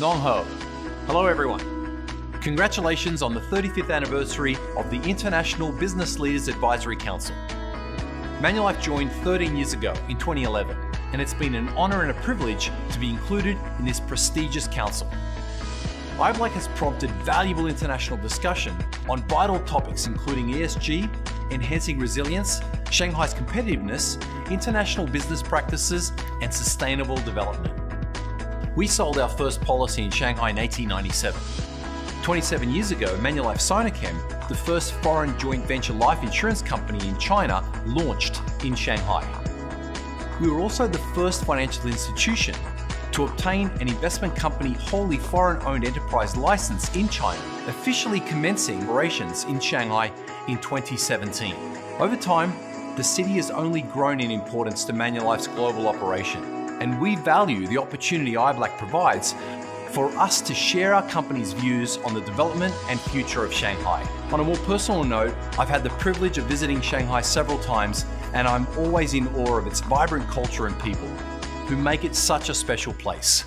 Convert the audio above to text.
Nong Ho. Hello, everyone. Congratulations on the 35th anniversary of the International Business Leaders Advisory Council. Manulife joined 13 years ago in 2011, and it's been an honour and a privilege to be included in this prestigious council. IBLAC has prompted valuable international discussion on vital topics including ESG, enhancing resilience, Shanghai's competitiveness, international business practices, and sustainable development. We sold our first policy in Shanghai in 1897. 27 years ago, Manulife Sinochem, the first foreign joint venture life insurance company in China, launched in Shanghai. We were also the first financial institution to obtain an investment company wholly foreign owned enterprise license in China, officially commencing operations in Shanghai in 2017. Over time, the city has only grown in importance to Manulife's global operation, and we value the opportunity IBLAC provides for us to share our company's views on the development and future of Shanghai. On a more personal note, I've had the privilege of visiting Shanghai several times, and I'm always in awe of its vibrant culture and people who make it such a special place.